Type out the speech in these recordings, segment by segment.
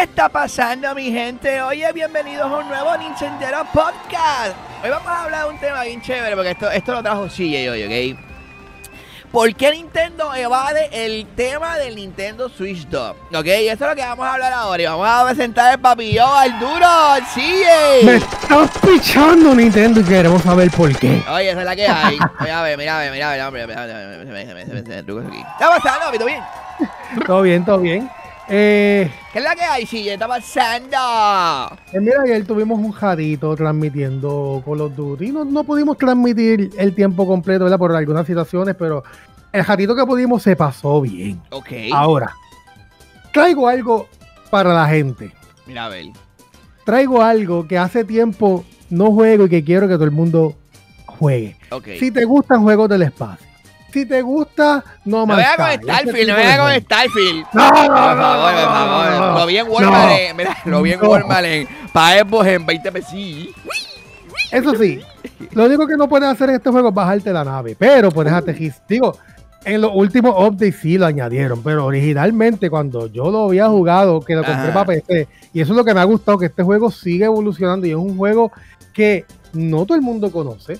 ¿Qué está pasando, mi gente? Oye, bienvenidos a un nuevo Nintendo Podcast. Hoy vamos a hablar de un tema bien chévere, porque esto, esto lo trajo CJ hoy, ¿ok? ¿Por qué Nintendo evade el tema del Nintendo Switch 2? ¿Ok? Y eso es lo que vamos a hablar ahora. Y vamos a presentar el papillo al duro, al CJ. Me estás pichando Nintendo y queremos saber por qué. Oye, esa es la que hay. Mira, a ver, mira, a ver, mira, a ver, mira, mira, a ver, mira, mira, a ver, trucos aquí. ¿Qué está pasando, papito? ¿Bien? Todo bien, todo bien. Eh, ¿Qué es la que hay? ¿Qué está pasando? eh, mira, ayer tuvimos un jadito transmitiendo Call of Duty. No, no pudimos transmitir el tiempo completo, ¿verdad? Por algunas situaciones, pero el jadito que pudimos se pasó bien. Ok. Ahora, traigo algo para la gente. Mira, a ver. Traigo algo que hace tiempo no juego y que quiero que todo el mundo juegue. Ok. Si te gustan juegos del espacio. Si te gusta, no No más. venga con Starfield, no venga con Starfield. No, no, Por no, favor, por no, favor. no, no. Lo vi en Walmart, No. en- mira, lo vi en No. Walmart en para Xbox en 20 pesos. Eso sí, lo único que no puedes hacer en este juego es bajarte la nave, pero puedes aterrizar. Digo, en los últimos updates sí lo añadieron, pero originalmente cuando yo lo había jugado, que lo compré Ajá. para PC, y eso es lo que me ha gustado, que este juego sigue evolucionando y es un juego que no todo el mundo conoce,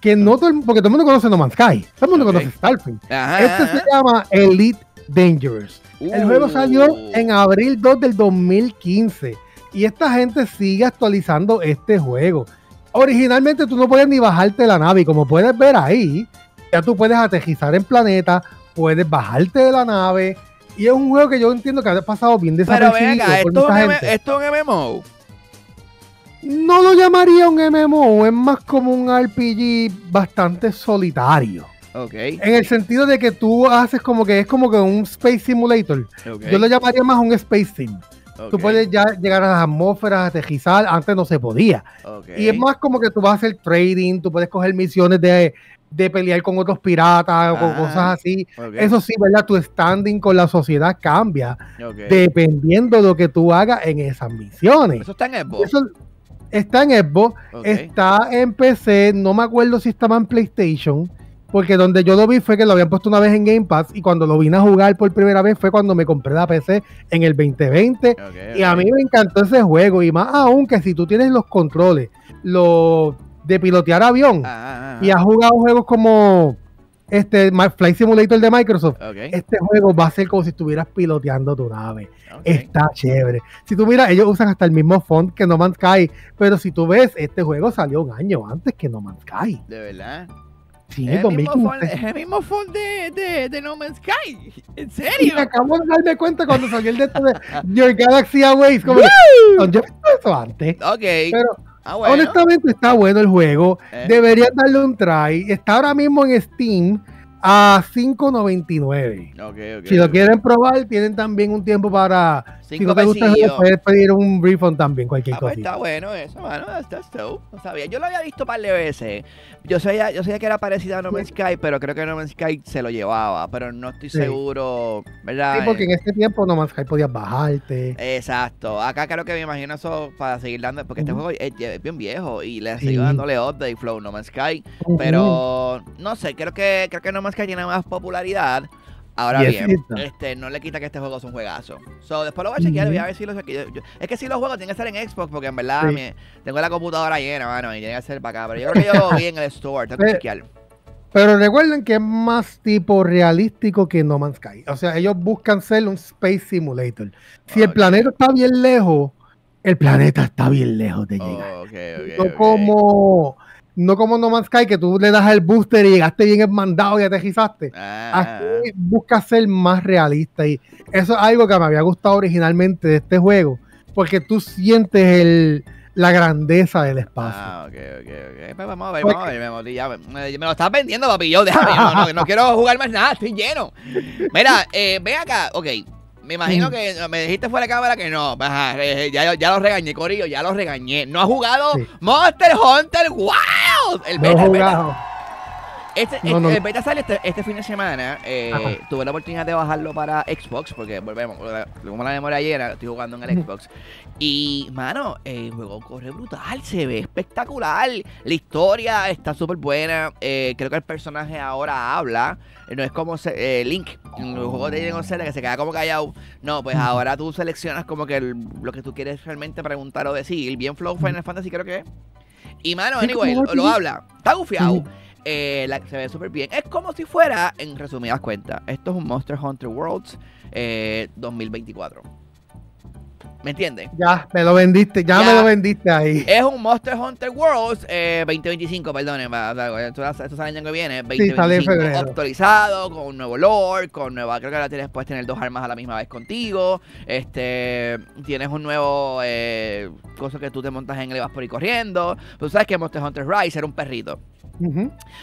que no todo el, porque todo el mundo conoce No Man's Sky, todo el mundo conoce Starfield. Ajá. Este se llama Elite Dangerous. El juego salió Uh. en abril 2 del 2015 y esta gente sigue actualizando este juego. Originalmente tú no puedes ni bajarte la nave y como puedes ver ahí, ya tú puedes aterrizar en planeta, puedes bajarte de la nave y es un juego que yo entiendo que ha pasado bien Pero desapercibido venga, un, gente. esto es un MMO. No lo llamaría un MMO, es más como un RPG bastante solitario. Ok. En el sentido de que tú haces como que es como que un Space Simulator. Yo lo llamaría más un Space Sim. Tú ok, puedes ya llegar a las atmósferas, aterrizar, antes no se podía. Y es más como que tú vas a hacer trading, tú puedes coger misiones de, de pelear con otros piratas o con Ah, cosas así. Eso sí, ¿verdad? Tu standing con la sociedad cambia dependiendo de lo que tú hagas en esas misiones. Eso está en Xbox. Eso está en Xbox, está en PC, no me acuerdo si estaba en PlayStation, porque donde yo lo vi fue que lo habían puesto una vez en Game Pass y cuando lo vine a jugar por primera vez fue cuando me compré la PC en el 2020 Ok, y a mí me encantó ese juego y más aún que si tú tienes los controles los de pilotear avión Ah, ah, y has jugado juegos como este Flight Simulator de Microsoft, este juego va a ser como si estuvieras piloteando tu nave. Está chévere. Si tú miras, ellos usan hasta el mismo font que No Man's Sky, pero si tú ves, este juego salió un año antes que No Man's Sky. De verdad. Sí, Es el, mismo 2015. font, es el mismo font de, de, de No Man's Sky. ¿En Y serio? me acabo de darme cuenta cuando salió el de esto de Your Galaxy Aways. Como que, "No, yo he visto eso antes. Ok. Pero ah, bueno. honestamente está bueno el juego. Eh. Deberían darle un try. Está ahora mismo en Steam a 5.99. Ok, ok. Si lo quieren probar, tienen también un tiempo para. Si Cinco no te gusta puedes pedir un refund también, cualquier Ah, pues cosa. está bueno eso, mano. Está dope. No sabía. Yo lo había visto un par de veces. Yo sabía, yo sabía que era parecida a No Man's Sky, pero creo que No Man's Sky se lo llevaba. Pero no estoy Sí. seguro, ¿verdad? Sí, porque en este tiempo No Man's Sky podías bajarte. Exacto. Acá creo que me imagino eso para seguir dando. Porque este juego es, es bien viejo y le sigo dándole update flow No Man's Sky. Pero no sé, creo que creo que No Man's Sky tiene más popularidad. Ahora bien, cierto. este, no le quita que este juego es un juegazo. So, después lo voy a chequear, voy a ver si lo yo- yo- Es que si los juegos tienen que estar en Xbox, porque en verdad Sí. mi- tengo la computadora llena, mano, y tiene que ser para acá. Pero yo creo que yo lo vi en el store, tengo que chequear. Pero recuerden que es más tipo realístico que No Man's Sky. O sea, ellos buscan ser un Space Simulator. Si el planeta está bien lejos, el planeta está bien lejos de llegar. Oh, ok, ok, no como no como No Man's Sky, que tú le das el booster y llegaste bien mandado y aterrizaste. Ah, Aquí busca ser más realista y eso es algo que me había gustado originalmente de este juego, porque tú sientes el, la grandeza del espacio. Ah, ok, ok, ok. Pues vamos a ver, Pues vamos a ver. Me, ya, me, me lo estás vendiendo, papi. Yo, déjame, yo no, no, no quiero jugar más nada, estoy lleno. Mira, eh, ven acá, ok. Me imagino Mm. que me dijiste fuera de cámara que no. Ajá, eh, ya, ya lo regañé, Corillo, ya lo regañé. No ha jugado Sí. Monster Hunter El beta, jugado. Este, este- no. El beta sale este, este fin de semana. eh, tuve la oportunidad de bajarlo para Xbox, porque volvemos, como la memoria ayer, estoy jugando en el. Xbox. Y, mano, el juego corre brutal, se ve espectacular. La historia está súper buena. eh, creo que el personaje ahora habla. No es como se- eh, Link, en los juegos de of Zelda, que se queda como callado. No, pues ahora tú seleccionas como que el- lo que tú quieres realmente preguntar o decir. Bien Flow Final Fantasy creo que es. Y, mano, anyway, lo, lo habla. Está gufiado. Eh, la- se ve súper bien. Es como si fuera, en resumidas cuentas, esto es un Monster Hunter Worlds eh, 2024. ¿Me entiendes? Ya, me lo vendiste, ya, Ya. me lo vendiste ahí. Es un Monster Hunter Worlds eh, 2025, perdonen, esto, esto sale el año que viene, 2025, sale en febrero. actualizado, con un nuevo lore, con nueva, creo que ahora tienes, puedes tener dos armas a la misma vez contigo, este, tienes un nuevo eh, cosa que tú te montas en él y vas por ahí corriendo, tú sabes que Monster Hunter Rise era un perrito,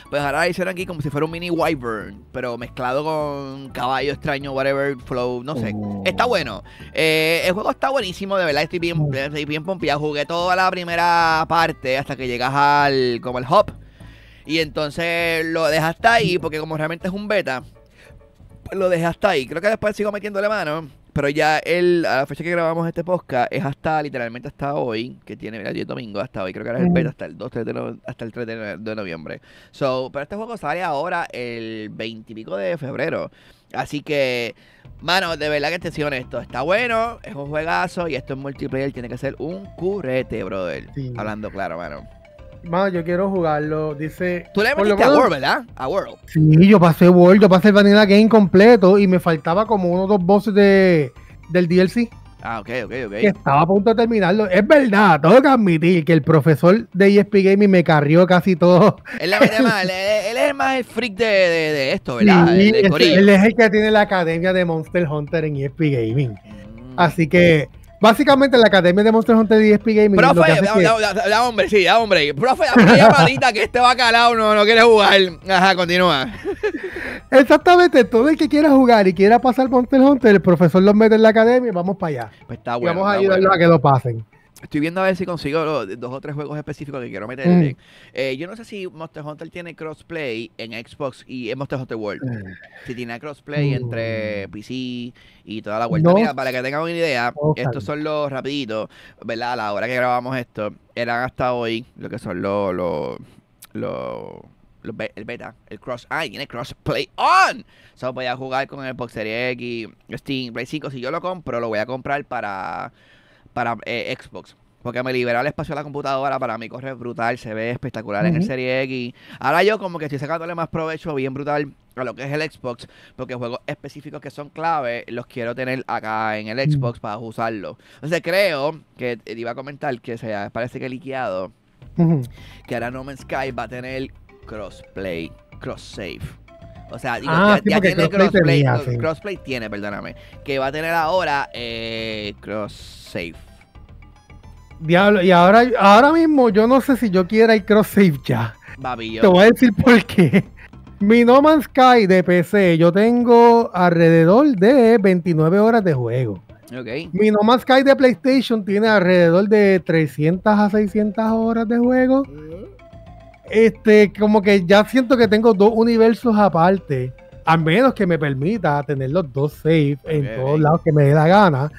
Pues ahora hicieron aquí como si fuera un mini wyvern, pero mezclado con caballo extraño, whatever, flow, no sé. Oh. Está bueno. Eh, el juego está buenísimo, de verdad estoy bien, Mm. estoy bien pompeado. Jugué toda la primera parte hasta que llegas al como el hub. Y entonces lo dejas hasta ahí, porque como realmente es un beta, pues lo dejé hasta ahí. Creo que después sigo metiéndole mano. Pero ya el, a la fecha que grabamos este podcast es hasta literalmente hasta hoy, que tiene, mira, es domingo, hasta hoy, creo que era el Mm. beta hasta el 2, 3 de, no- hasta el 3 de, no- de noviembre. So, pero este juego sale ahora el 20 y pico de febrero. Así que, mano, de verdad que te soy honesto, está bueno, es un juegazo y esto en multiplayer tiene que ser un currete, brother. Sí. Hablando claro, mano. Mano, yo quiero jugarlo. Dice. Tú le metiste a World, ¿verdad? A World. Sí, yo pasé World, yo pasé el Vanilla Game completo y me faltaba como uno o dos bosses de, del DLC Ah, ok, ok, ok. que estaba a punto de terminarlo. Es verdad, tengo que admitir que el profesor de ESP Gaming me carrió casi todo. Él, le mete más, él, él es más el freak de, de, de esto, ¿verdad? Sí, el de él es el que tiene la academia de Monster Hunter en ESP Gaming. Mm. Así que, básicamente, la academia de Monster Hunter de ESP Gaming. lo que Profe, da, hombre, sí, da, hombre. Profe, dame llamadita que este bacalao no, no quiere jugar. Ajá, continúa. Exactamente, todo el que quiera jugar y quiera pasar Monster Hunter, el profesor los mete en la academia y vamos para allá. Pues está y vamos a ayudarlos bueno. a que lo pasen. Estoy viendo a ver si consigo los dos o tres juegos específicos que quiero meterle. Mm. Eh, yo no sé si Monster Hunter tiene crossplay en Xbox y en Monster Hunter World. Si tiene crossplay Mm. entre PC y toda la vuelta. No. Mira, para que tengan una idea, estos son los rapiditos, ¿verdad? A la hora que grabamos esto, eran hasta hoy lo que son los, los, los, el beta, el cross, ay, tiene crossplay on. So voy a jugar con el Xbox Series X, Steam, Play 5. Si yo lo compro, lo voy a comprar para, para eh, Xbox. Porque me libera el espacio de la computadora, para mí corre brutal, se ve espectacular en el. Serie X. Ahora yo como que estoy sacándole más provecho bien brutal a lo que es el Xbox, porque juegos específicos que son clave los quiero tener acá en el Mm. Xbox para usarlo. Entonces creo que te iba a comentar que se parece que liqueado que ahora No Man's Sky va a tener crossplay, cross save. O sea, digo, Ah, ya, sí, ya tiene crossplay crossplay, tenía, no, sí. crossplay tiene, perdóname, que va a tener ahora eh, cross save. Diablo, y ahora, ahora mismo yo no sé si yo quiera el cross save ya. Babillo. Te voy a decir por qué. Mi No Man's Sky de PC, yo tengo alrededor de 29 horas de juego. Ok. Mi No Man's Sky de PlayStation tiene alrededor de 300 a 600 horas de juego. Este, como que ya siento que tengo dos universos aparte. A menos que me permita tener los dos safe en todos lados que me dé la gana.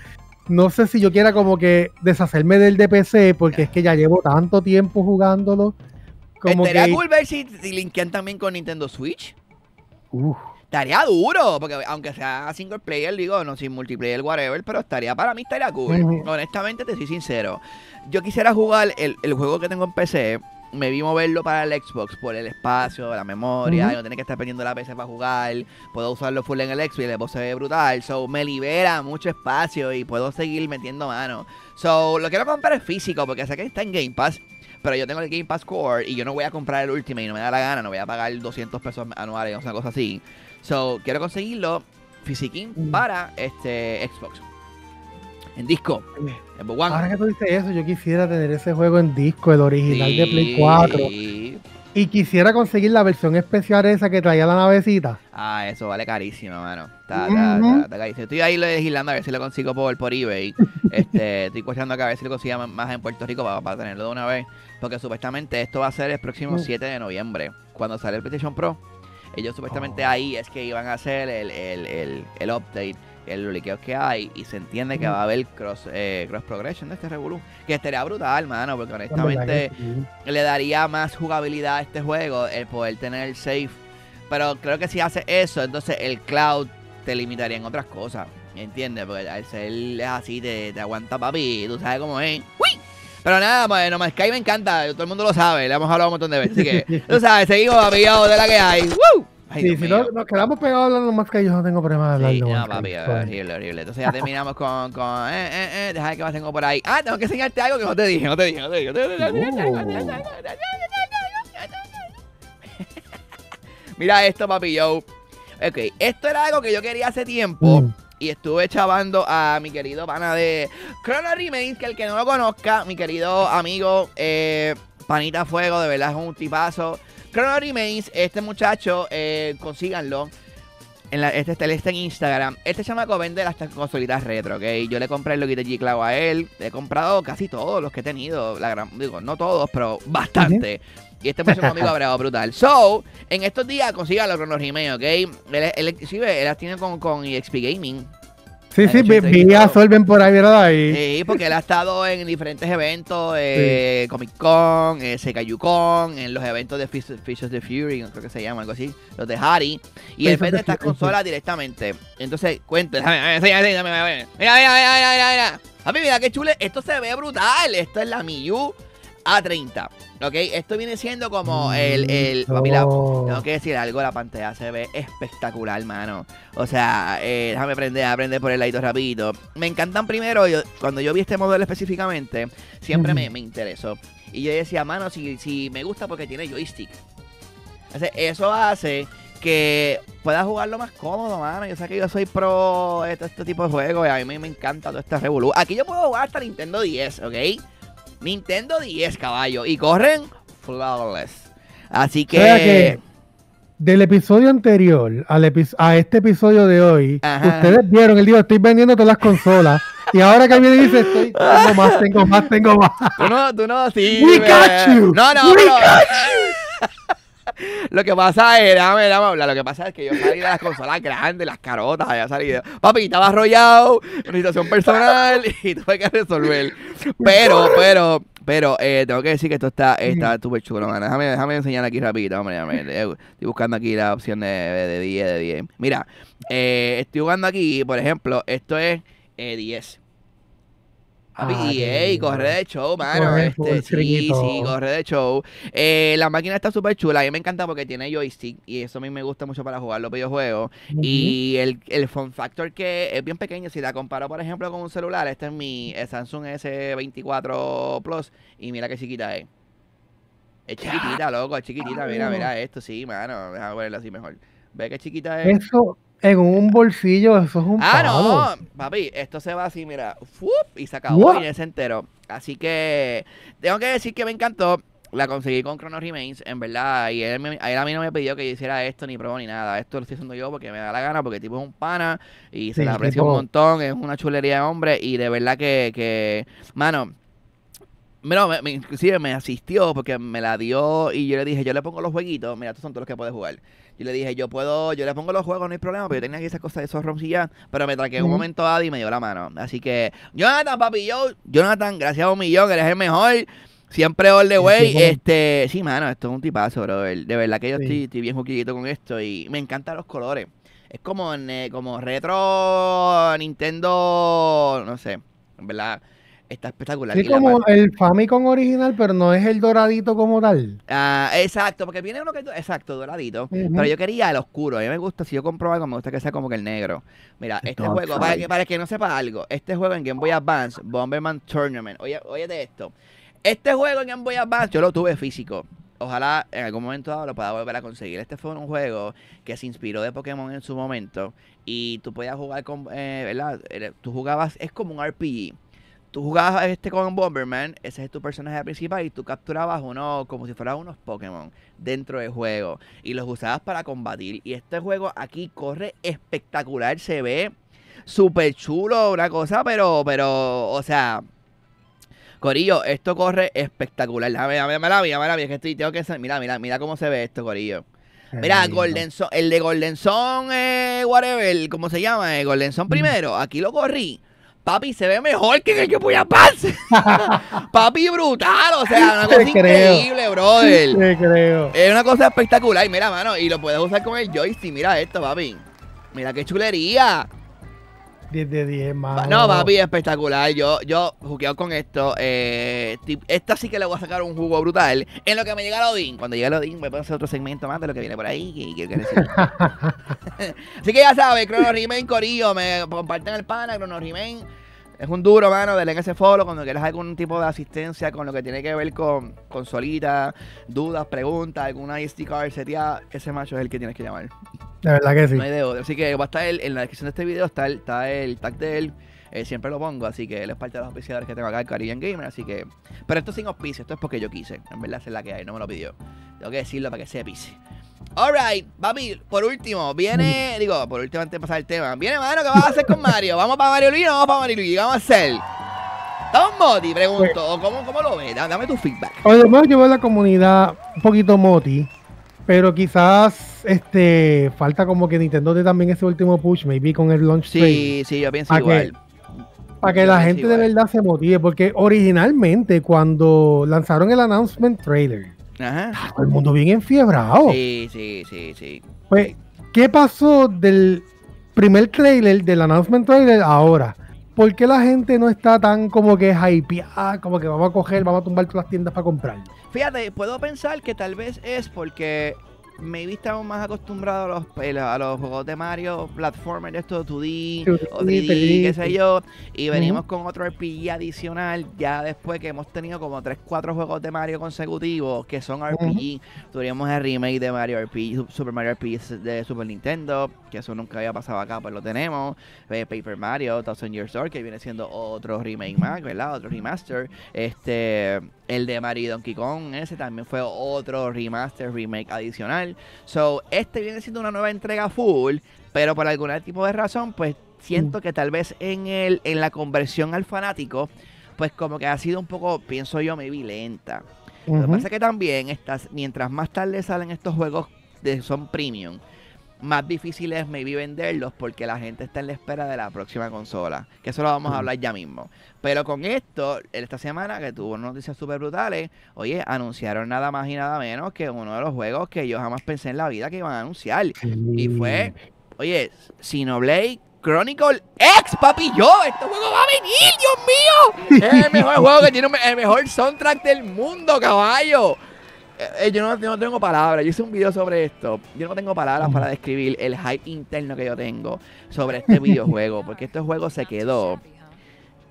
No sé si yo quiera como que deshacerme del de PC, porque es que ya llevo tanto tiempo jugándolo. Como Estaría que. cool ver si, si linkean también con Nintendo Switch. Uf, Estaría duro, porque aunque sea single player, digo, no sin multiplayer, whatever, pero estaría, para mí estaría cool. Honestamente, te soy sincero. Yo quisiera jugar el, el juego que tengo en PC, me vi moverlo para el Xbox por el espacio, la memoria, y no tener que estar pendiendo la PC para jugar, puedo usarlo full en el Xbox y el Xbox se ve brutal, so me libera mucho espacio y puedo seguir metiendo mano. So, lo quiero comprar físico porque sé que está en Game Pass. Pero yo tengo el Game Pass Core y yo no voy a comprar el Ultimate y no me da la gana, no voy a pagar 200 pesos anuales o una cosa así. So, quiero conseguirlo fisiquín para este Xbox. En disco. Ahora que tú dices eso, yo quisiera tener ese juego en disco, el original de Play 4. Sí. Y quisiera conseguir la versión especial esa que traía la navecita. Ah, eso vale carísimo, mano. Está, está, está, está carísimo. Estoy ahí legislando a ver si lo consigo por, por eBay. este, estoy cuestionando acá a ver si lo consigo más en Puerto Rico para, para tenerlo de una vez. Porque supuestamente esto va a ser el próximo Mm. 7 de noviembre, cuando sale el PlayStation Pro. Ellos supuestamente Oh. ahí es que iban a hacer el, el, el, el update, el liqueo que hay, y se entiende que va a haber cross, eh, cross progression de este Revolu. Que estaría brutal, mano, porque honestamente sí. le daría más jugabilidad a este juego el poder tener el save. Pero creo que si hace eso, entonces el cloud te limitaría en otras cosas. ¿Entiendes? Porque al ser es así, te, te aguanta papi, tú sabes cómo es. ¡Uy! Pero nada, pues No Man's Sky me encanta, todo el mundo lo sabe, le hemos hablado un montón de veces. Así que, tú sabes, seguimos yo, de la que hay. ¡Woo! Ay, Sí, si no, nos quedamos pegados hablando más que yo no tengo problema de hablar Sí, no, papi, horrible, horrible. Entonces ya terminamos con, con eh, eh, eh, deja qué más tengo por ahí. Ah, tengo que enseñarte algo que no te dije, no te dije, no te dije. no te dije. Mira esto, papi, yo. Ok, esto era algo que yo quería hace tiempo. Mm. Y estuve chavando a mi querido pana de Chrono Remains, que el que no lo conozca, mi querido amigo eh, Panita Fuego, de verdad es un tipazo. Chrono Remains, este muchacho, eh, consíganlo. En la- este, este, él está en Instagram. Este chamaco vende las consolitas retro, ¿ok? Yo le compré el Logitech G Cloud a él. Le he comprado casi todos los que he tenido. La gran, digo, no todos, pero bastante. Y este conmigo ha bregado brutal. So, en estos días consíganlo Chrono Remains, ¿ok? Él, él, inclusive, él las tiene con, con EXP Gaming. Sí, sí, vi, a. Solven por ahí, ¿verdad? Ahí. Sí, porque él ha estado en diferentes eventos, eh, Comic Con, eh, en los eventos de Fish, Fish of the Fury, creo que se llama, algo así, los de Harry. Y él vende estas consolas directamente. Entonces, cuente, déjame. Mira, mira, mira, mira, mira, mira. Papi, mira qué chule, esto se ve brutal. Esto es la Miyu A30, ¿ok? Esto viene siendo como el, el papi, la- No. tengo que decir algo, la pantalla se ve espectacular, mano. O sea, eh, déjame aprender, aprender por el ladito rapidito. Me encantan primero, yo, cuando yo vi este modelo específicamente, siempre me, me interesó. Y yo decía, mano, si, si me gusta porque tiene joystick. Entonces, eso hace que pueda jugarlo más cómodo, mano. Yo sé que yo soy pro este, este tipo de juegos y a mí me, me encanta todo este revolú. Aquí yo puedo jugar hasta Nintendo 10, ¿ok? Nintendo 10, caballo. Y corren flawless. Así que... O sea que del episodio anterior al epi- a este episodio de hoy, Ajá. ustedes vieron, él dijo, estoy vendiendo todas las consolas. y ahora que viene y dice, estoy, tengo más, tengo más, tengo más. Tú no, tú no, sí. We got you. No, no, We pero. Lo que pasa déjame hablar. Lo que pasa es que yo salí de las consolas grandes, las carotas, había salido. Papi, estaba arrollado, una situación personal y tuve que resolver. Pero, pero, pero, eh, tengo que decir que esto está está súper chulo, man. Déjame, déjame enseñar aquí rapidito, hombre. déjame, eh, Estoy buscando aquí la opción de, de 10, de 10. Mira, eh, estoy jugando aquí, por ejemplo, esto es eh, 10. Papi, Ah, y, qué ey, corre de show, mano. Corre Este, sí, sí, corre de show. Eh, la máquina está súper chula. A mí me encanta porque tiene joystick. Y eso a mí me gusta mucho para jugar los videojuegos. Y el, el fun factor que es bien pequeño. Si la comparo, por ejemplo, con un celular, este es mi Samsung S24 Plus. Y mira qué chiquita es. Es chiquitita, loco, es chiquitita. Mira, mira esto, sí, mano. Déjame ponerla así mejor. ¿Ve qué chiquita es? Eso en un bolsillo, eso es un Ah, palo. no, papi, esto se va así, mira, ¡fup! y se acabó y es entero. Así que tengo que decir que me encantó. La conseguí con Chrono Remains, en verdad. Y él, me- él a mí no me pidió que yo hiciera esto ni pro ni nada. Esto lo estoy haciendo yo porque me da la gana, porque el tipo es un pana y se Sí, le aprecia un montón. Es una chulería de hombre y de verdad que, que mano, Mira, me, me- inclusive me asistió porque me la dio y yo le dije, yo le pongo los jueguitos, mira, estos son todos los que puedes jugar. Yo le dije, yo puedo, yo le pongo los juegos, no hay problema, pero yo tenía aquí esas cosas de esos ROMs y ya, pero me traqué en un momento dado y me dio la mano. Así que, Jonathan, papi, yo, Jonathan, gracias a un millón, eres el mejor. Siempre all the way. sí, este, sí, mano, esto es un tipazo, bro. De verdad que yo Sí. estoy, estoy bien juquillito con esto y me encantan los colores. Es como, ne- como retro Nintendo, no sé, en verdad, está espectacular. Sí, Y la como el Famicom original, pero no es el doradito como tal. Ah, exacto, porque viene uno que exacto, doradito. Pero yo quería el oscuro. A mí me gusta, si yo compro algo, me gusta que sea como que el negro. Mira, este juego, para que, para que no sepa algo, este juego en Game Boy Advance, Bomberman Tournament. Oye, oye de esto. Este juego en Game Boy Advance yo lo tuve físico. Ojalá en algún momento dado lo pueda volver a conseguir. Este fue un juego que se inspiró de Pokémon en su momento. Y tú podías jugar con, eh, ¿verdad? Era- Tú jugabas, es como un RPG. Tú jugabas este con Bomberman, ese es tu personaje principal y tú capturabas uno como si fueran unos Pokémon dentro del juego y los usabas para combatir. Y este juego aquí corre espectacular, se ve súper chulo, una cosa, pero, pero, o sea, Corillo, esto corre espectacular. Dame, dame, dame la mía, dame la mía, que estoy, tengo que Mira, mira, mira cómo se ve esto, Corillo. Mira, Golden Son, el de Golden Son, eh, whatever, ¿cómo se llama? Eh, Golden Son primero, aquí lo corrí. Papi, se ve mejor que el que pasar. Papi, brutal. O sea, una cosa increíble, brother. Te creo. Es una cosa espectacular. Mira, mano, y lo puedes usar con el joystick. Mira esto, papi. Mira qué chulería. 10 de 10, mano. No, papi, espectacular. Yo, yo jugueo con esto. Eh, esta sí que le voy a sacar un jugo brutal. En lo que me llega Odin. Cuando llega el Odin, voy a hacer otro segmento más de lo que viene por ahí. Así que ya sabes, Chrono Remain Corillo. Me comparten el pana, Chrono Remain. Es un duro, mano, denle ese follow cuando quieras algún tipo de asistencia con lo que tiene que ver con consolita, dudas, preguntas, alguna SD card seteada. Ese macho es el que tienes que llamar. De verdad que sí. No hay de otro. Así que va a estar en la descripción de este video, está el, está el tag de él. Eh, siempre lo pongo, así que él es parte de los auspiciadores que tengo acá, el Caribbean Gamer, así que... Pero esto sin auspicio, esto es porque yo quise, en verdad es la que hay, no me lo pidió. Tengo que decirlo para que se pise. Alright, papi, por último, viene, digo, por último antes de pasar el tema, viene mano, ¿qué vas a hacer con Mario? ¿Vamos para Mario Luigi o vamos para Mario Luigi? ¿Qué vamos a hacer? Tom Moti, pregunto, ¿cómo, ¿cómo lo ves? Dame tu feedback. Además, yo veo la comunidad un poquito Moti, pero quizás este falta como que Nintendo de también ese último push, maybe con el launch Sí, sí, yo pienso igual. para que la gente de verdad se motive, porque originalmente cuando lanzaron el announcement trailer, Ajá. Todo el mundo bien enfiebrado. Sí, sí, sí, sí. Pues, ¿qué pasó del primer trailer, del announcement trailer, ahora? ¿Por qué la gente no está tan como que hypeada, como que vamos a coger, vamos a tumbar todas las tiendas para comprar? Fíjate, puedo pensar que tal vez es porque maybe estamos más acostumbrados a los, a los juegos de Mario, platformer, esto 2D o 3D, qué sé yo, y venimos con otro RPG adicional ya después que hemos tenido como 3, 4 juegos de Mario consecutivos que son RPG. Tuvimos el remake de Mario RPG, Super Mario RPG de Super Nintendo, que eso nunca había pasado acá, pues lo tenemos. Eh, Paper Mario, Thousand Years Door, que viene siendo otro remake más, ¿verdad? Otro remaster. Este, el de Mario Donkey Kong, ese también fue otro remaster, remake adicional. So, este viene siendo una nueva entrega full, pero por algún tipo de razón, pues siento mm. que tal vez en el en la conversión al fanático, pues como que ha sido un poco, pienso yo, maybe lenta. Lo que pasa es que también, estas, mientras más tarde salen estos juegos de son premium, más difícil es maybe venderlos porque la gente está en la espera de la próxima consola. Que eso lo vamos a hablar ya mismo. Pero con esto, esta semana que tuvo noticias súper brutales, oye, anunciaron nada más y nada menos que uno de los juegos que yo jamás pensé en la vida que iban a anunciar. Y fue, oye, Xenoblade Chronicle X, papi, yo, este juego va a venir, Dios mío. Es el mejor juego que tiene el mejor soundtrack del mundo, caballo. Eh, yo, no, tengo palabras. Yo hice un video sobre esto. Yo no tengo palabras para describir el hype interno que yo tengo sobre este videojuego. Porque este juego se quedó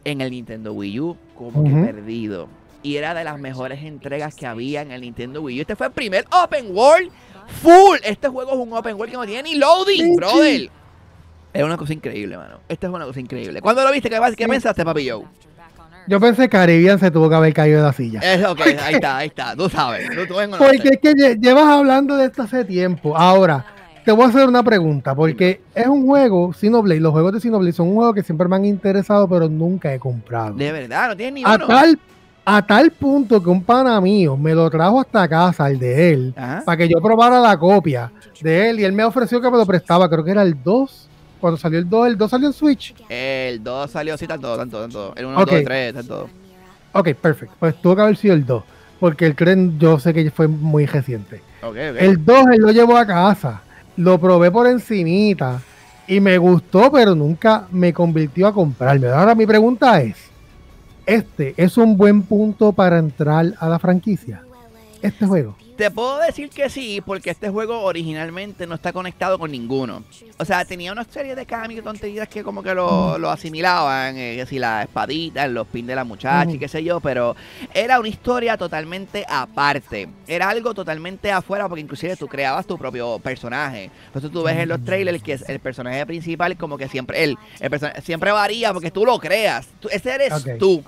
en el Nintendo Wii U como que perdido. Y era de las mejores entregas que había en el Nintendo Wii U. Este fue el primer Open World full. Este juego es un Open World que no tiene ni loading, brother. Es una cosa increíble, mano. Esta es una cosa increíble. ¿Cuándo lo viste? ¿Qué, qué pensaste, papi Joe? Yo pensé que Caribbean se tuvo que haber caído de la silla. Es, ok, ahí está, ahí está. Tú sabes. porque es que llevas hablando de esto hace tiempo. Ahora, te voy a hacer una pregunta. Porque es un juego, Xenoblade, los juegos de Xenoblade son un juego que siempre me han interesado, pero nunca he comprado. De verdad, no tienes ni a uno. Tal, a tal punto que un pana mío me lo trajo hasta casa, el de él, para que yo probara la copia de él. Y él me ofreció que me lo prestaba, creo que era el 2 cuando salió el 2, ¿el 2 salió en Switch? El 2 salió, sí, tanto, tanto, tanto. El 1, okay. 2, el 3, tanto. Ok, perfecto. Pues tuvo que haber sido el 2. Porque el 3 yo sé que fue muy reciente. Okay, okay. El 2 él lo llevó a casa. Lo probé por encimita. Y me gustó, pero nunca me convirtió a comprarme. Ahora mi pregunta es: ¿este es un buen punto para entrar a la franquicia? Este juego. Te puedo decir que sí, porque este juego originalmente no está conectado con ninguno. O sea, tenía una serie de cambios y tonterías que como que lo, lo asimilaban, eh, que si la espadita, los pins de la muchacha y qué sé yo, pero era una historia totalmente aparte. Era algo totalmente afuera, porque inclusive tú creabas tu propio personaje. Entonces tú ves en los trailers que es el personaje principal como que siempre él, el siempre varía porque tú lo creas. ese eres tú.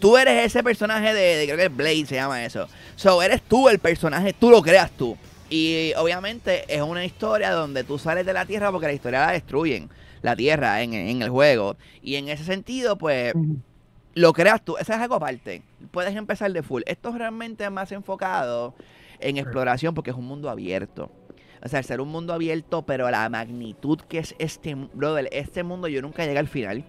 Tú eres ese personaje de, de- creo que es Blade se llama eso. So, eres tú el personaje, tú lo creas tú. Y obviamente es una historia donde tú sales de la Tierra porque la historia la destruyen, la Tierra en, en el juego. Y en ese sentido, pues, lo creas tú. Esa es algo aparte. Puedes empezar de full. Esto es realmente más enfocado en exploración porque es un mundo abierto. O sea, ser un mundo abierto, pero la magnitud que es este, brother, este mundo, yo nunca llegué al final.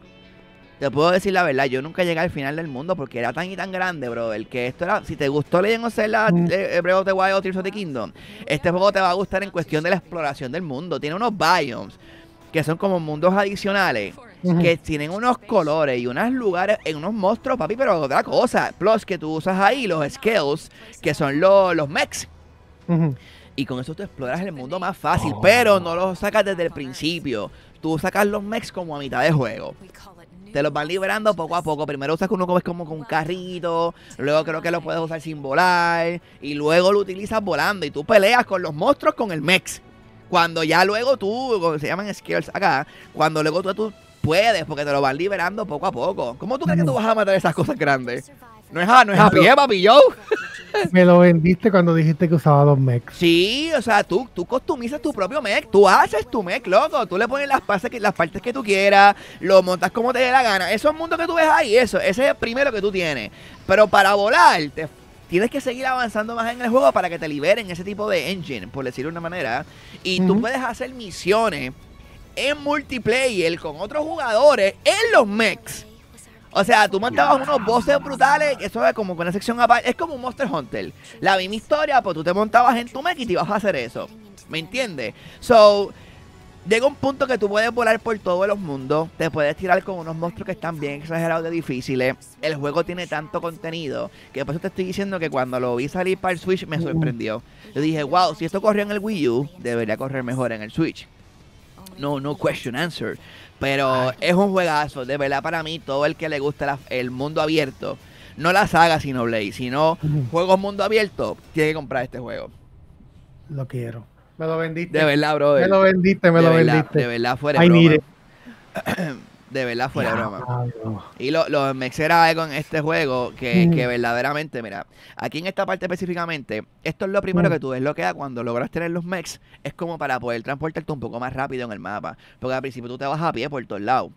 Te puedo decir la verdad, yo nunca llegué al final del mundo porque era tan y tan grande, brother, que esto era, si te gustó Legend of Zelda, Mm. eh, Breath of the Wild o Tears of the Kingdom, este juego te va a gustar en cuestión de la exploración del mundo. Tiene unos biomes que son como mundos adicionales que tienen unos colores y unos lugares en unos monstruos, papi, pero otra cosa. Plus que tú usas ahí los skills, que son los, los mechs. Y con eso tú exploras el mundo más fácil, pero no los sacas desde el principio. Tú sacas los mechs como a mitad de juego. Te los van liberando poco a poco. Primero usas uno como es como con un carrito, luego creo que lo puedes usar sin volar, y luego lo utilizas volando. Y tú peleas con los monstruos con el mex. Cuando ya luego tú, como se llaman skills acá, cuando luego tú, tú puedes, porque te lo van liberando poco a poco. ¿Cómo tú crees que tú vas a matar esas cosas grandes? No es a, no es a pie, papi, yo. Me lo vendiste cuando dijiste que usaba dos mechs. Sí, o sea, tú, tú customizas tu propio mech, tú haces tu mech, loco, tú le pones las partes, que, las partes que tú quieras, lo montas como te dé la gana. Esos mundos que tú ves ahí, eso, ese es el primero que tú tienes. Pero para volar, te- tienes que seguir avanzando más en el juego para que te liberen ese tipo de engine, por decirlo de una manera. Y tú puedes hacer misiones en multiplayer con otros jugadores en los mechs. O sea, tú montabas unos bosses brutales, eso es como con una sección aparte, es como un Monster Hunter. La misma historia, pues tú te montabas en tu mech y te ibas a hacer eso. ¿Me entiendes? So, llega un punto que tú puedes volar por todos los mundos, te puedes tirar con unos monstruos que están bien exagerados de difíciles. El juego tiene tanto contenido que por eso te estoy diciendo que cuando lo vi salir para el Switch me sorprendió. Yo dije, wow, si esto corrió en el Wii U, debería correr mejor en el Switch. No, no question answer. Pero es un juegazo, de verdad para mí, todo el que le gusta la- el mundo abierto, no la saga sino Blade, sino juegos mundo abierto, tiene que comprar este juego. Lo quiero. Me lo vendiste. De verdad, bro. me lo vendiste, me de lo verdad, vendiste. De verdad, fuera de Ay, broma. mire. De verdad, fuera de broma. Y lo, lo mexera hay con este juego que, que verdaderamente, mira, aquí en esta parte específicamente, esto es lo primero Ujú. que tú desbloqueas cuando logras tener los mechs, es como para poder transportarte un poco más rápido en el mapa. Porque al principio tú te vas a pie por todos lados.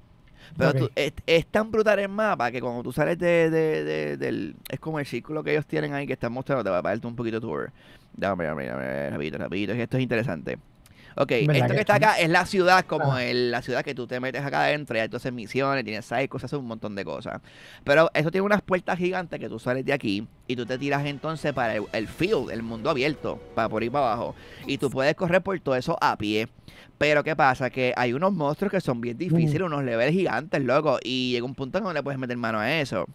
Pero Ok. tú- es, es tan brutal el mapa que cuando tú sales de, de- de- del... Es como el círculo que ellos tienen ahí que están mostrando, te va a darte un poquito tour. Dame, dame, dame, rapidito, rapidito, esto es interesante. Ok, ¿Verdad esto que que está acá es la ciudad, como Ah. el- la ciudad que tú te metes acá adentro, y hay entonces misiones, tienes psychos, hace un montón de cosas. Pero eso tiene unas puertas gigantes que tú sales de aquí y tú te tiras entonces para el, el field, el mundo abierto, para por ir para abajo. Y tú puedes correr por todo eso a pie. Pero ¿qué pasa? Que hay unos monstruos que son bien difíciles, unos levels gigantes, loco. Y llega un punto en donde le puedes meter mano a eso.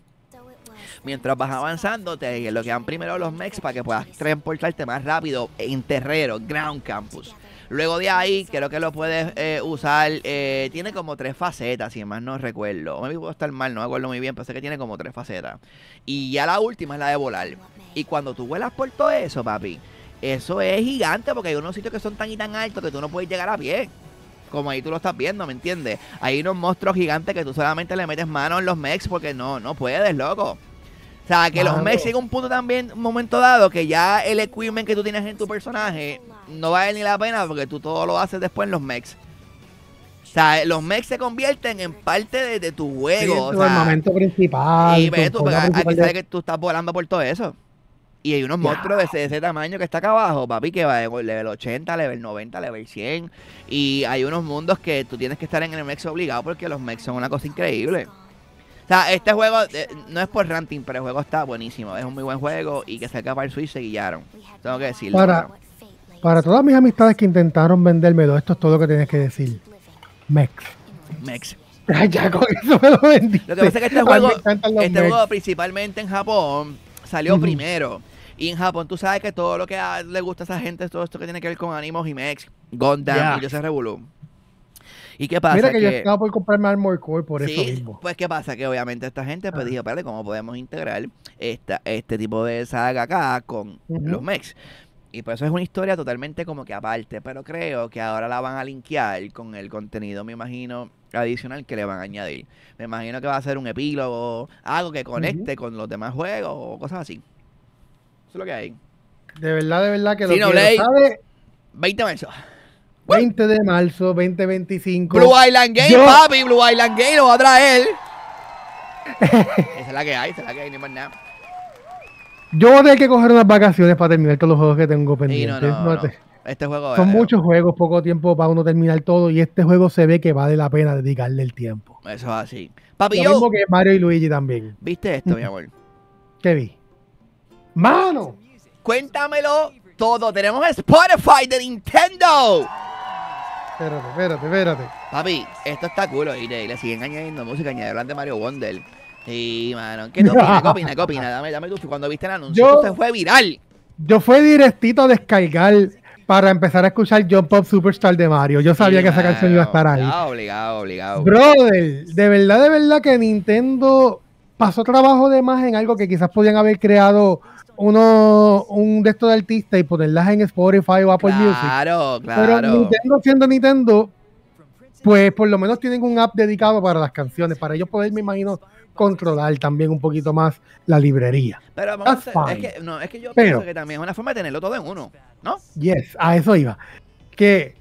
Mientras vas avanzando, te lo que dan primero los mechs para que puedas transportarte más rápido en terreno, ground campus. Luego de ahí, creo que lo puedes eh, usar. eh, tiene como tres facetas, si más no recuerdo. Me puedo estar mal, no me acuerdo muy bien, pero sé que tiene como tres facetas. Y ya la última es la de volar. Y cuando tú vuelas por todo eso, papi, eso es gigante porque hay unos sitios que son tan y tan altos que tú no puedes llegar a pie. Como ahí tú lo estás viendo, ¿me entiendes? Hay unos monstruos gigantes que tú solamente le metes mano en los mechs porque no, no puedes, loco. O sea, que los mechs llega un punto también, un momento dado, que ya el equipment que tú tienes en tu personaje no vale ni la pena porque tú todo lo haces después en los mechs. O sea, los mechs se convierten en parte de, de tu Sí, juego. o tu sea, armamento principal. y tu ve tú, porque aquí sabes de- que tú estás volando por todo eso. Y hay unos monstruos de ese, de ese tamaño que está acá abajo, papi, que va de level 80, level 90, level 100. Y hay unos mundos que tú tienes que estar en el mex obligado porque los mex son una cosa increíble. O sea, este juego eh, no es por ranting, pero el juego está buenísimo. Es un muy buen juego y que se acaba el Switch se guillaron. Tengo que decirlo. Para-. Para todas mis amistades que intentaron vendérmelo, esto es todo lo que tienes que decir. Mex. Mex. Ay, ya con eso me lo vendiste. Lo que pasa es que este juego, este juego principalmente en Japón salió primero. Y en Japón tú sabes que todo lo que a- le gusta a esa gente es todo esto que tiene que ver con Animos y Mex, Gundam Ya. y ese revolú. ¿Y qué pasa? Mira que, yo estaba por comprarme Armor Core por eso Sí, mismo. pues qué pasa que obviamente esta gente pues Ah. dijo, espérate, ¿cómo podemos integrar esta, este tipo de saga acá con los mechs? Y por eso es una historia totalmente como que aparte, pero creo que ahora la van a linkear con el contenido, me imagino, adicional que le van a añadir. Me imagino que va a ser un epílogo, algo que conecte con los demás juegos o cosas así. Eso es lo que hay. De verdad, de verdad que lo Xenoblade. quiero. ¿Sabe? 20 marzo. 20 de marzo 2025. Blue Island Game, Yo- papi, Blue Island Game lo va a traer. esa es la que hay, esa es la que hay, ni más nada. Yo voy a tener que coger unas vacaciones para terminar todos los juegos que tengo pendientes. no, no, No no. te- Este juego Son es- muchos juegos, poco tiempo para uno terminar todo. Y este juego se ve que vale la pena dedicarle el tiempo. Eso es así. Papi, Lo yo, mismo que Mario y Luigi también. ¿viste esto, mi amor? ¿Qué vi? ¡Mano! Cuéntamelo todo. Tenemos Spotify de Nintendo. Espérate, espérate, espérate. Papi, esto está cool, oíste. Y le siguen añadiendo música, añadieron de Mario Wonder. Sí, mano. ¿Qué te opinas? ¿Qué opinas? ¿Qué opinas? Dame, dame tú. Cuando viste el anuncio, Yo- se fue viral. Yo fui directito a descargar para empezar a escuchar Jump Up Superstar de Mario. Yo sabía Sí, que esa canción iba a estar ahí. Obligado, obligado, obligado. Brother, de verdad, de verdad que Nintendo pasó trabajo de más en algo que quizás podían haber creado uno, un de estos de artistas y ponerlas en Spotify o Apple Music. Claro, Pero claro. Nintendo siendo Nintendo, pues por lo menos tienen un app dedicado para las canciones, para ellos poder, me imagino, controlar también un poquito más la librería. Pero vamos a es que, no, es que yo Pero- pienso que también es una forma de tenerlo todo en uno, ¿no? Yes, a eso iba. Que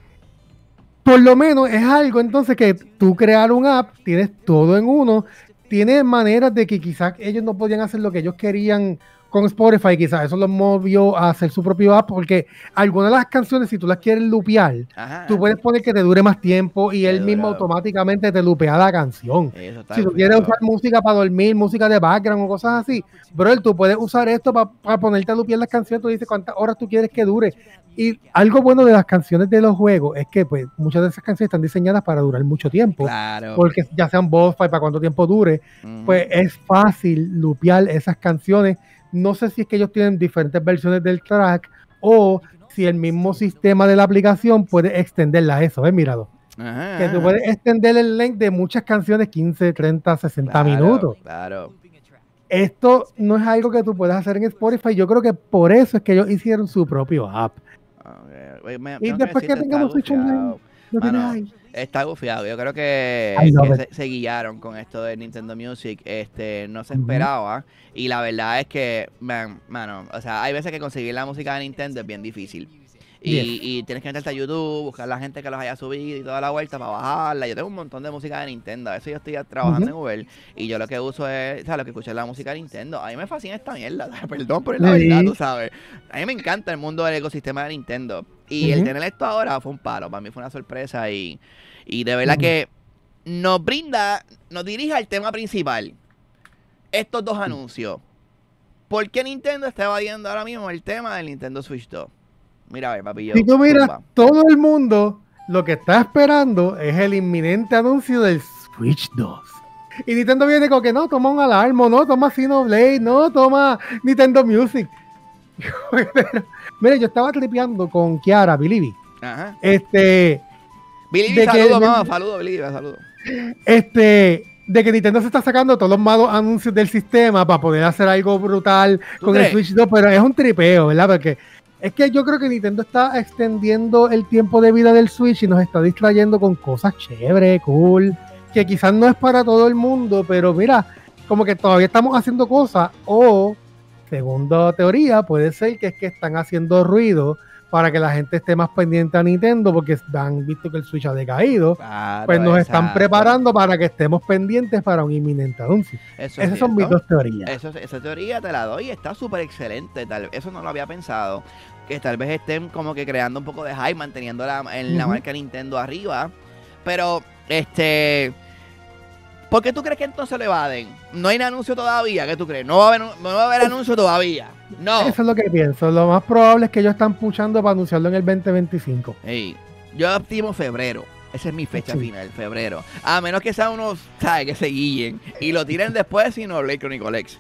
por lo menos es algo entonces que tú crear un app, tienes todo en uno, tienes maneras de que quizás ellos no podían hacer lo que ellos querían con Spotify, quizás eso los movió a hacer su propio app, porque algunas de las canciones, si tú las quieres lupear, Ajá. tú puedes poner que te dure más tiempo y él mismo automáticamente te lupea la canción. Si tú quieres usar música para dormir, música de background o cosas así, bro, tú puedes usar esto para ponerte a lupear las canciones, tú dices cuántas horas tú quieres que dure. Y algo bueno de las canciones de los juegos es que pues muchas de esas canciones están diseñadas para durar mucho tiempo, Claro. porque ya sean boss fight para cuánto tiempo dure, Ujú. pues es fácil lupear esas canciones. No sé si es que ellos tienen diferentes versiones del track o si el mismo sistema de la aplicación puede extenderla a eso, ¿ves? Míralo. Ajá, Que tú puedes extender el length de muchas canciones, 15, 30, 60 Claro, minutos. Claro. Esto no es algo que tú puedas hacer en Spotify. Yo creo que por eso es que ellos hicieron su propio app. Y después que tengamos está Switch Está gufiado. Yo creo que, se, se guiaron con esto de Nintendo Music. Este, no se esperaba. Y la verdad es que, man, mano, o sea, hay veces que conseguir la música de Nintendo es bien difícil. Y, Yes. y tienes que meterte a YouTube, buscar la gente que los haya subido y toda la vuelta para bajarla. Yo tengo un montón de música de Nintendo. A veces yo estoy trabajando en Uber y yo lo que uso es, o sea, lo que escucho es la música de Nintendo. A mí me fascina esta mierda. Perdón por la Sí. verdad, tú sabes. A mí me encanta el mundo del ecosistema de Nintendo. Y el tener esto ahora fue un palo. Para mí fue una sorpresa y, y de verdad Ujú. que nos brinda, nos dirige al tema principal. Estos dos anuncios. ¿Por qué Nintendo está evadiendo ahora mismo el tema del Nintendo Switch 2? Mira, a ver, papi, yo. Si tú miras, todo el mundo lo que está esperando es el inminente anuncio del Switch 2. Y Nintendo viene con que no, toma un alarmo, no, toma Xenoblade, no, toma Nintendo Music. Pero, mire, yo estaba tripeando con Kiara, Bilibi. Ajá. Este, que- saludos, mamá. Saludos, Billy, saludos. este, de que Nintendo se está sacando todos los malos anuncios del sistema para poder hacer algo brutal ¿Tú con crees? el Switch 2, pero es un tripeo, ¿verdad? Porque es que yo creo que Nintendo está extendiendo el tiempo de vida del Switch y nos está distrayendo con cosas chéveres, cool, que quizás no es para todo el mundo, pero mira, como que todavía estamos haciendo cosas o, segunda teoría, puede ser que es que están haciendo ruido para que la gente esté más pendiente a Nintendo porque han visto que el Switch ha decaído Claro, pues nos están preparando para que estemos pendientes para un inminente anuncio. Eso es Esas son mis dos teorías. Eso, esa teoría te la doy, está súper excelente. Tal, eso no lo había pensado. Que tal vez estén como que creando un poco de hype, manteniendo la, en la marca Nintendo arriba. Pero, este. ¿Por qué tú crees que entonces lo evaden? No hay anuncio todavía, ¿qué tú crees? No va a haber, no va a haber anuncio todavía. No. Eso es lo que pienso. Lo más probable es que ellos están puchando para anunciarlo en el 2025. Ey, yo optimo febrero. Esa es mi fecha Sí. final, febrero. A menos que sean unos, ¿sabes? Que se guillen y lo tiren después, sino Blade Chronicle X.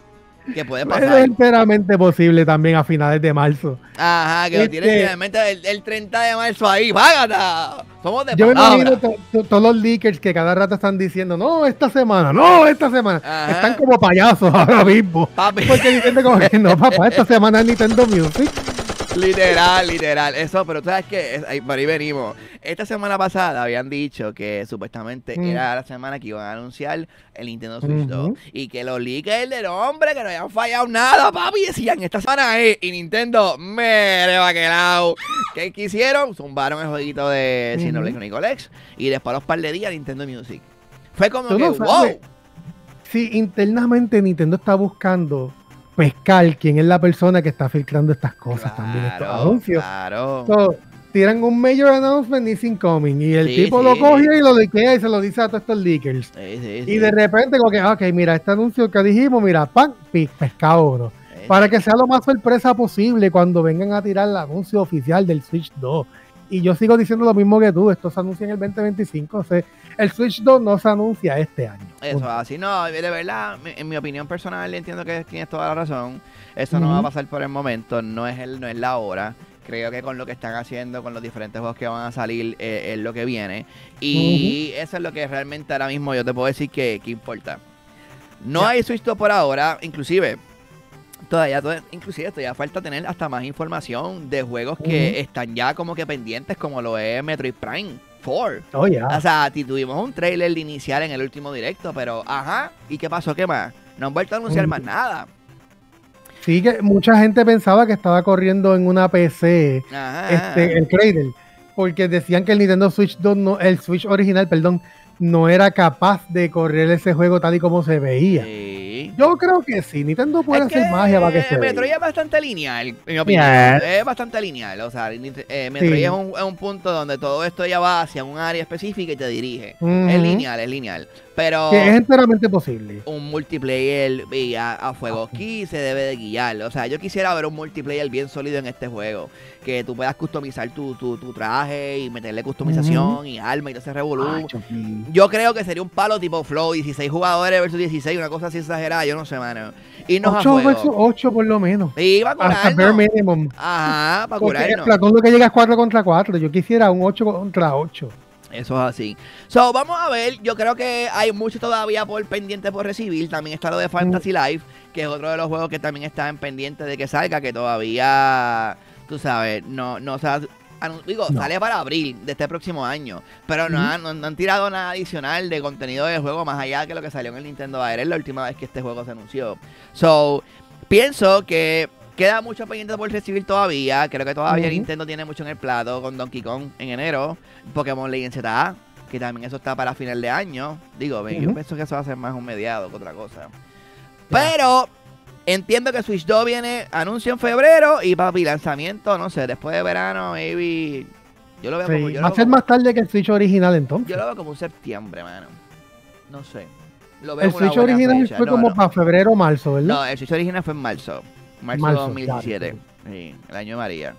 Que puede Es pasar. enteramente posible también a finales de marzo. Ajá, que lo tienen Este- finalmente el, el 30 de marzo ahí. ¡Págata! Somos de Yo me palabra. imagino to- to- todos los leakers que cada rato están diciendo, no, esta semana, no, esta semana. Ajá. Están como payasos ahora mismo. Papi, Porque Nintendo como no, papá, esta semana es Nintendo Music. Literal, literal. Eso, pero tú sabes que por ahí venimos. Esta semana pasada habían dicho que supuestamente Mm. era la semana que iban a anunciar el Nintendo Switch 2 y que los leakers del hombre que no habían fallado nada, papi, decían esta semana es y Nintendo me le va lado. ¿Qué quisieron? Zumbaron el jueguito de Ujú. Xenoblade Chronicles y después los par de días Nintendo Music. Fue como que, no wow. Sí, internamente Nintendo está buscando pescar quién es la persona que está filtrando estas cosas también, estos anuncios. claro. So, tiran un major announcement is incoming y el Sí, tipo sí. lo coge y lo liquea y se lo dice a todos estos leakers. Sí, Y de repente, como que, ok, mira, este anuncio que dijimos, mira, pan, pescado. Sí, Para que sea lo más sorpresa posible cuando vengan a tirar el anuncio oficial del Switch 2. Y yo sigo diciendo lo mismo que tú, esto se anuncia en el 2025. O sea, el Switch 2 no se anuncia este año. Eso Punto. así. No, de verdad, en mi opinión personal, entiendo que tienes toda la razón. Eso no va a pasar por el momento, no es el, no es la hora. Creo que con lo que están haciendo, con los diferentes juegos que van a salir, eh, es lo que viene. Y eso es lo que realmente ahora mismo yo te puedo decir que, que importa. No hay Switch 2 por ahora, inclusive. Todavía, todavía- inclusive todavía falta tener hasta más información de juegos que están ya como que pendientes, como lo es Metroid Prime 4. Oh, ya. O sea, tuvimos un trailer inicial en el último directo, pero ajá, ¿y qué pasó? ¿Qué más? No han vuelto a anunciar Mm. más nada. Sí, que mucha gente pensaba que estaba corriendo en una PC Ajá. este, el Cradle, porque decían que el Nintendo Switch 2, no, el Switch original, perdón, no era capaz de correr ese juego tal y como se veía. Sí. Yo creo que sí, Nintendo puede Es hacer que magia para que se Metroid es bastante lineal, en mi opinión. Es bastante lineal. O sea, eh, Metroid Sí. es, un, es un punto donde todo esto ya va hacia un área específica y te dirige. Es lineal, es lineal. Pero Que es enteramente posible. un multiplayer a, a fuego aquí se debe de guiar. O sea, yo quisiera ver un multiplayer bien sólido en este juego. Que tú puedas customizar tu, tu, tu traje y meterle customización y arma y todo ese revolú. Yo creo que sería un palo tipo Flow, 16 jugadores versus 16, una cosa así exagerada, yo no sé, mano. Y nos a 8 juego. versus 8 por lo menos. Sí, para Hasta bare curarnos. minimum. Ajá, para Porque el curarnos. Platón lo que llega es 4 contra 4. Yo quisiera un 8 contra 8. Eso es así. So, vamos a ver, yo creo que hay mucho todavía por pendiente por recibir. También está lo de Fantasy Life, que es otro de los juegos que también está en pendiente de que salga, que todavía, tú sabes, no, no se ha- Digo, No. sale para abril de este próximo año, pero no, han, no- no han tirado nada adicional de contenido del juego más allá que lo que salió en el Nintendo Direct la última vez que este juego se anunció. So, pienso que queda mucho pendiente por recibir todavía. Creo que todavía. Nintendo tiene mucho en el plato con Donkey Kong en enero. Pokémon Legends ZA, que también eso está para final de año. Digo, ve, yo pienso que eso va a ser más un mediado que otra cosa. Pero entiendo que Switch 2 viene anuncio en febrero y papi, lanzamiento, no sé, después de verano, maybe. Yo lo veo como. Yo va a ser más tarde que el Switch original entonces. yo lo veo como un septiembre, mano. No sé. Lo veo El Switch original fecha. fue No, como no. para febrero o marzo, ¿verdad? No, el Switch original fue en marzo. Marzo, Marzo, 2017. claro. Sí, el año de María.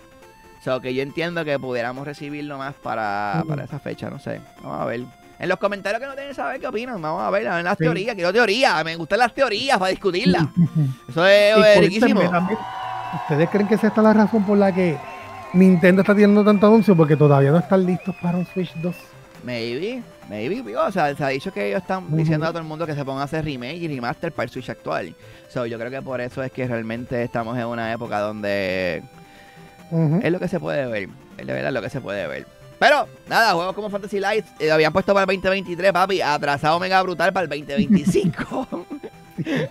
O sea, que yo entiendo que pudiéramos recibirlo más para, para esa fecha, no sé. Vamos a ver. En los comentarios que no tienen saber qué opinan, vamos a ver, a ver las Sí. teorías. Quiero teorías, me gustan las teorías para discutirlas. Eso es cuéntenme riquísimo. también, ¿Ustedes creen que esa está la razón por la que Nintendo está teniendo tanto anuncio? Porque todavía no están listos para un Switch 2. Maybe, maybe, o sea, se ha dicho que ellos están diciendo a todo el mundo que se pongan a hacer remake y remaster para el Switch actual. So, yo creo que por eso es que realmente estamos en una época donde. Es lo que se puede ver. Es de verdad lo que se puede ver. Pero, nada, juegos como Fantasy Light eh, habían puesto para el 2023, papi. Atrasado mega brutal para el 2025.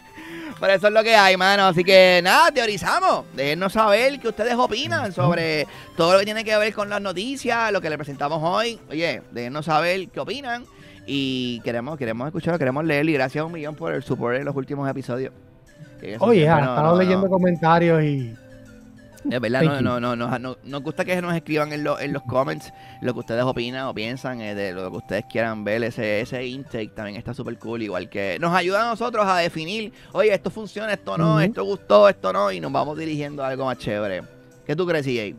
Pero eso es lo que hay, mano. Así que nada, teorizamos. Déjennos saber qué ustedes opinan sobre todo lo que tiene que ver con las noticias, lo que le presentamos hoy. Oye, déjennos saber qué opinan. Y queremos, queremos escucharlo, queremos leerlo. Y gracias a un millón por el support en los últimos episodios. Oye, no- estado no- leyendo no- comentarios y es verdad, no, no, no, no, no- nos gusta que nos escriban en, lo- en los comments lo que ustedes opinan o piensan, eh, de lo que ustedes quieran ver, ese, ese intake también está súper cool, igual que nos ayuda a nosotros a definir, oye, esto funciona, esto no, esto gustó, esto no, y nos vamos dirigiendo a algo más chévere. ¿Qué tú crees, CJ?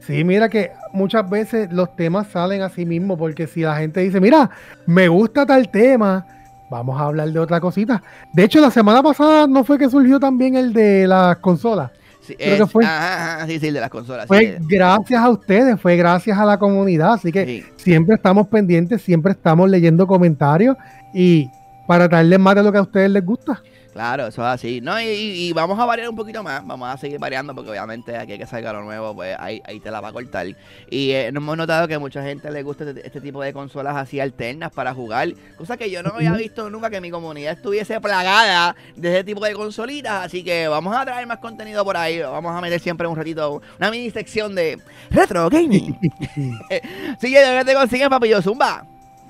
Sí, mira que muchas veces los temas salen así mismo, porque si la gente dice, mira, me gusta tal tema, vamos a hablar de otra cosita. De hecho, la semana pasada no fue que surgió también el de las consolas. Sí, Creo que fue- Ajá, ajá, sí, sí, el de las consolas. Fue sí, gracias a ustedes, fue gracias a la comunidad, así que sí. siempre estamos pendientes, siempre estamos leyendo comentarios y para traerles más de lo que a ustedes les gusta. Claro, eso es así. No, y, vamos a variar un poquito más. Vamos a seguir variando porque obviamente aquí que salga lo nuevo, pues ahí, ahí te la va a cortar. Y eh, nos hemos notado que a mucha gente le gusta este, este tipo de consolas así alternas para jugar. Cosa que yo no había visto nunca que mi comunidad estuviese plagada de ese tipo de consolitas. Así que vamos a traer más contenido por ahí. Vamos a meter siempre un ratito una mini sección de retro gaming. Sigue, ¿dónde te consigues, papillo Zumba?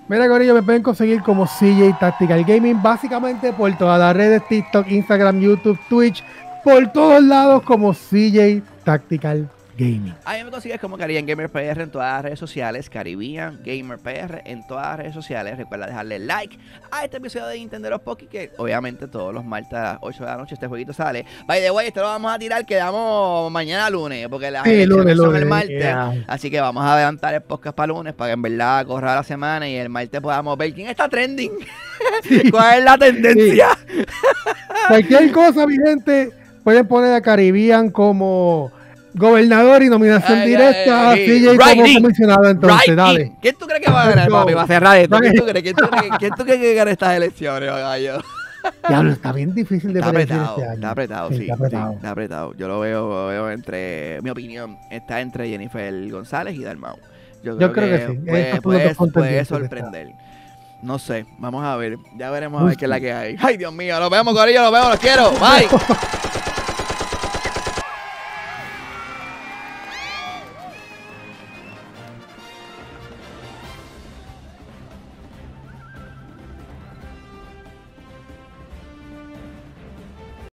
Mira, Corillo, me pueden conseguir como CJ Tactical Gaming, básicamente por todas las redes, TikTok, Instagram, YouTube, Twitch, por todos lados como CJ Tactical Gaming. A mí me consigues como Caribbean Gamer PR en todas las redes sociales, Caribbean Gamer PR en todas las redes sociales. Recuerda dejarle like a este episodio de Nintendo Pocky, que obviamente todos los martes a las 8 de la noche este jueguito sale. By the way, esto lo vamos a tirar, quedamos mañana lunes, porque las Sí, lunes, son lunes. el martes. yeah. Así que vamos a adelantar el podcast para lunes para que en verdad corra la semana y el martes podamos ver quién está trending, cuál es la tendencia. Cualquier cosa, mi gente, pueden poner a Caribbean como gobernador y nominación Ay, directa, ay, ay, CJ como right in, comisionado. Entonces, Right dale. in. ¿Quién tú crees que va a ganar, papi? Va a cerrar esto. ¿Quién tú crees? ¿Quién tú crees, quién tú crees que gane estas elecciones, gallo? Diablo, está bien difícil de Está apretado, este año. está apretado, Sí, sí, está apretado. sí, está apretado. Yo lo veo, lo veo entre, mi opinión, está entre Jennifer González y Dalmau. Yo creo que sí. Puede, puede- puede sorprender. No sé, vamos a ver, ya veremos a ver qué es la que hay. Ay, Dios mío, nos vemos, Corillo, nos vemos, los quiero, bye.